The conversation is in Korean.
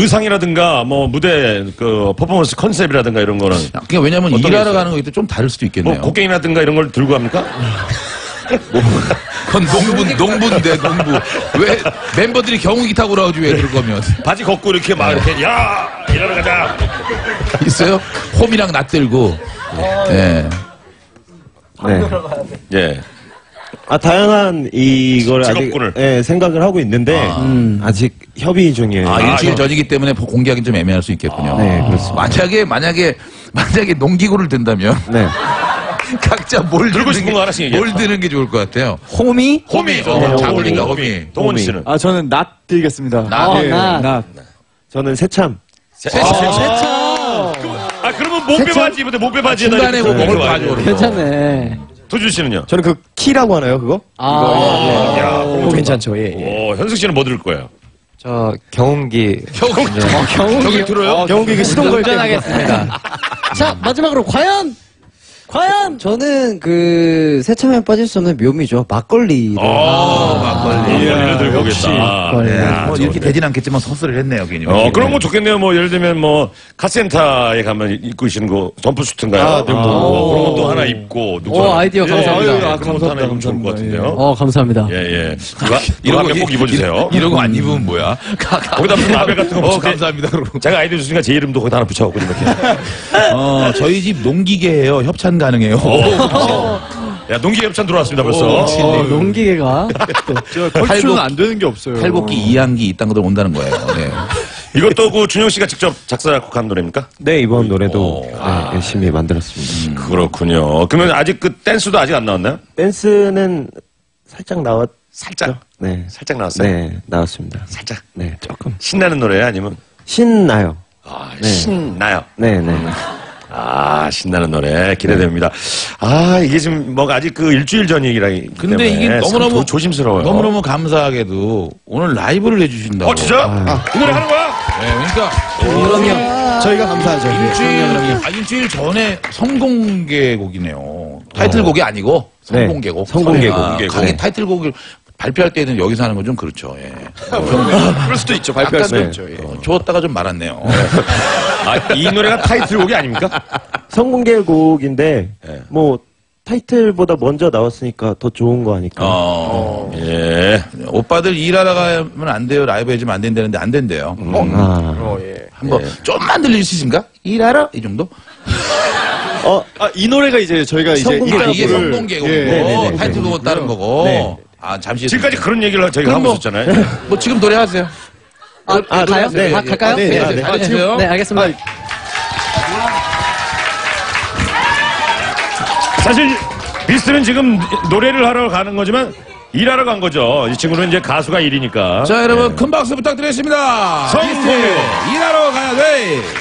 의상이라든가 뭐 무대 그 퍼포먼스 컨셉이라든가 이런 거는 그러니까 왜냐면 어떤 게 일하러 있어요? 가는 거기 때문에 좀 다를 수도 뭐 있겠네요. 곡괭이라든가 이런 걸 들고 합니까? 그건 농부, 농부인데, 농부. 왜 멤버들이 경운기 타고 오라오지 왜 그럴 거면. 바지 걷고 이렇게 막 이렇게 야 일하러 가자. 있어요? 홈이랑 낯들고. 예. 네. 예. 아 다양한 이걸 아직 직업군을. 예, 생각을 하고 있는데 아. 직 협의 중이에요. 아, 아, 일주일 예. 전이기 때문에 공개하기 좀 애매할 수 있겠군요. 네, 그렇습니다. 만약에, 만약에, 만약에 농기구를 든다면 네. 각자 뭘 들고 드는 싶은 게- 거 하나씩 얘기해. 뭘 드는 게 좋을 것 같아요. 호미? 호미. 어, 호미. 동원 호미. 씨는 아, 저는 낫 들겠습니다. 낫. 예, 낫. 낫. 저는 새참. 아 그러면 목베 바지 입은데 목베 바지에다 중간에 이렇게 뭐거 들어가지고. 가지고. 괜찮네. 도준 씨는요? 저는 그 키라고 하나요, 그거? 아, 야, 그거 괜찮죠, 예. 예. 오, 현승 씨는 뭐 들을 거예요? 저 경운기 저기 들어요? 경운기 그 시동 걸 때. 운전하겠습니다. 자, 마지막으로 과연! 과연! 저는 그, 새참에 빠질 수 없는 묘미죠. 막걸리. 어, 막걸리. 막걸리를 들고 오겠다. 막걸리. 야, 뭐 이렇게. 되진 않겠지만 선수를 했네요, 괜히. 어, 그런 거 좋겠네요. 뭐, 예를 들면, 뭐, 카센터에 가면 입고 계시는 거, 점프 수트인가요? 아, 네, 뭐. 그런 것도 하나 입고. 누구 오, 하나. 아이디어 예, 감사합니다. 예, 예, 아, 그런 것도 하나 감사합니다, 입으면 좋을 것 감사합니다. 같은데요. 어, 감사합니다. 예, 예. 누가, 이거 한번 꼭 입어주세요. 이런 거 안 입으면 뭐야? 거기다 무슨 라벨 같은 거 어, 붙여. 감사합니다. 그러고. 제가 아이디어 주시니까 제 이름도 거기다 하나 붙여갖고 이렇게. 어, 저희 집 농기계예요. 협찬 가능해요. 야, 농기 협찬 들어왔습니다, 벌써. 어, 농기계가. 저 컬추는 안 되는 게 없어요. 탈곡기 이항기 이딴 것들 온다는 거예요. 네. 이것도 그 준영 씨가 직접 작사, 작곡한 노래입니까? 네 이번 노래도 오. 네, 열심히 만들었습니다. 그렇군요. 그러면 아직 그 댄스도 아직 안 나왔나요? 댄스는 살짝 나왔. 살짝. 네. 살짝 나왔어요? 네 나왔습니다. 살짝. 네 조금 신나는 노래야 아니면? 신나요. 아, 네. 신나요. 네네. 아, 신나는 노래 기대됩니다. 아, 이게 지금 뭐가 아직 그 일주일 전 얘기라. 근데 이게 너무너무 조심스러워요. 너무너무 감사하게도 오늘 라이브를 해주신다고. 어, 진짜? 이 노래 하는 거야? 네, 그러니까 저희가 감사하죠. 예. 일주일, 아, 일주일 전에 성공개곡이네요. 타이틀곡이 아니고 네, 성공개곡. 성공개곡. 아, 성공개곡. 강의 타이틀곡을 발표할 때는 여기서 하는 건 좀 그렇죠. 예. 그럴 수도 있죠. 발표할 수도 네. 있죠. 예. 어, 좋았다가 좀 말았네요. 아, 이 노래가 타이틀곡이 아닙니까? 성공개곡인데 네. 뭐 타이틀보다 먼저 나왔으니까 더 좋은 거 아닐까. 어, 예. 오빠들 일하러 가면 안 돼요. 라이브 해주면 안 된다는데 안 된대요. 어, 아, 어, 예. 한번 좀만 들릴 수 있으신가? 일하러? 이 정도? 어, 아, 이 노래가 이제 저희가 이제 성공개곡을- 아, 이게 입장을- 성공개곡이고 예. 네네네. 타이틀곡은 다른 거고. 네. 아 잠시 지금까지 그런 얘기를 저희가 그럼 하고 뭐- 있었잖아요. 뭐 지금 노래하세요. 아, 아, 가요? 네, 가, 네. 갈까요? 네, 네, 네. 아, 지금 네, 알겠습니다. 사실 비스는 지금 노래를 하러 가는 거지만 일하러 간 거죠. 이 친구는 이제 가수가 일이니까. 자 여러분 큰 박수 부탁드리겠습니다. 성공! 일하러 가야 돼.